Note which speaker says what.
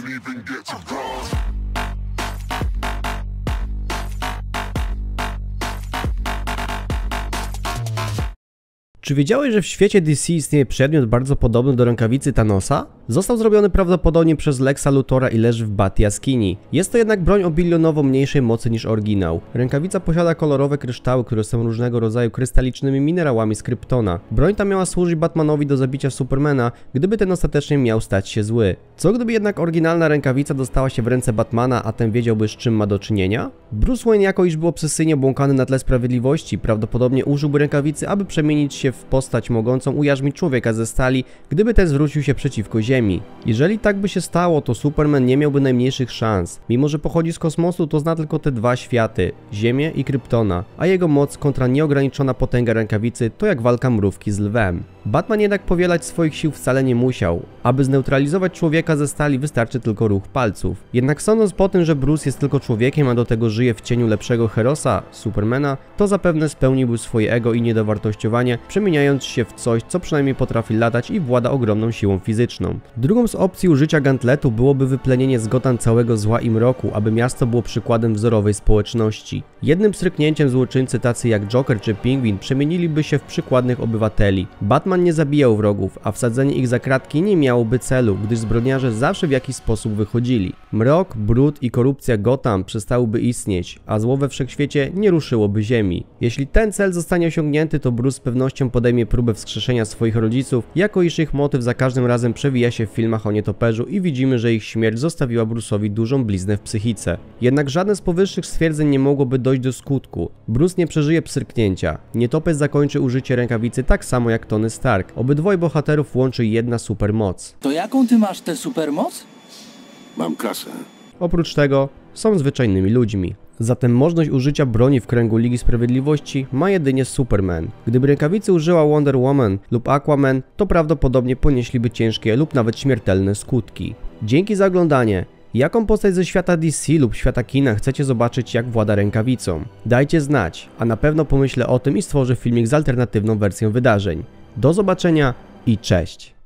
Speaker 1: didn't even get to cross.
Speaker 2: Czy wiedziałeś, że w świecie DC istnieje przedmiot bardzo podobny do rękawicy Thanosa? Został zrobiony prawdopodobnie przez Lexa Luthora i leży w Bat jaskini. Jest to jednak broń o bilionowo mniejszej mocy niż oryginał. Rękawica posiada kolorowe kryształy, które są różnego rodzaju krystalicznymi minerałami z kryptona. Broń ta miała służyć Batmanowi do zabicia Supermana, gdyby ten ostatecznie miał stać się zły. Co gdyby jednak oryginalna rękawica dostała się w ręce Batmana, a ten wiedziałby z czym ma do czynienia? Bruce Wayne jako iż był obsesyjnie błąkany na tle sprawiedliwości, prawdopodobnie użyłby rękawicy, aby przemienić się w postać mogącą ujarzmić człowieka ze stali, gdyby ten zwrócił się przeciwko Ziemi. Jeżeli tak by się stało, to Superman nie miałby najmniejszych szans. Mimo, że pochodzi z kosmosu, to zna tylko te dwa światy, Ziemię i Kryptona, a jego moc kontra nieograniczona potęga rękawicy to jak walka mrówki z lwem. Batman jednak powielać swoich sił wcale nie musiał. Aby zneutralizować człowieka ze stali wystarczy tylko ruch palców. Jednak sądząc po tym, że Bruce jest tylko człowiekiem, a do tego żyje w cieniu lepszego Herosa, Supermana, to zapewne spełniłby swoje ego i niedowartościowanie, przemieniając się w coś, co przynajmniej potrafi latać i włada ogromną siłą fizyczną. Drugą z opcji użycia gantletu byłoby wyplenienie z Gotham całego zła i mroku, aby miasto było przykładem wzorowej społeczności. Jednym stryknięciem złoczyńcy tacy jak Joker czy Pingwin przemieniliby się w przykładnych obywateli. Batman nie zabijał wrogów, a wsadzenie ich za kratki nie miałoby celu, gdyż zbrodniarze zawsze w jakiś sposób wychodzili. Mrok, brud i korupcja Gotham przestałyby istnieć, a zło we wszechświecie nie ruszyłoby ziemi. Jeśli ten cel zostanie osiągnięty, to Bruce z pewnością podejmie próbę wskrzeszenia swoich rodziców, jako iż ich motyw za każdym razem przewija się w filmach o nietoperzu i widzimy, że ich śmierć zostawiła Bruce'owi dużą bliznę w psychice. Jednak żadne z powyższych stwierdzeń nie mogłoby dojść do skutku. Bruce nie przeżyje psrknięcia. Nietoperz zakończy użycie rękawicy tak samo jak Tony Stark. Obydwoje bohaterów łączy jedna supermoc.
Speaker 3: To jaką ty masz tę supermoc?
Speaker 1: Mam kasę.
Speaker 2: Oprócz tego są zwyczajnymi ludźmi. Zatem możliwość użycia broni w kręgu Ligi Sprawiedliwości ma jedynie Superman. Gdyby rękawicy użyła Wonder Woman lub Aquaman, to prawdopodobnie ponieśliby ciężkie lub nawet śmiertelne skutki. Dzięki za oglądanie. Jaką postać ze świata DC lub świata kina chcecie zobaczyć jak włada rękawicą? Dajcie znać, a na pewno pomyślę o tym i stworzę filmik z alternatywną wersją wydarzeń. Do zobaczenia i cześć!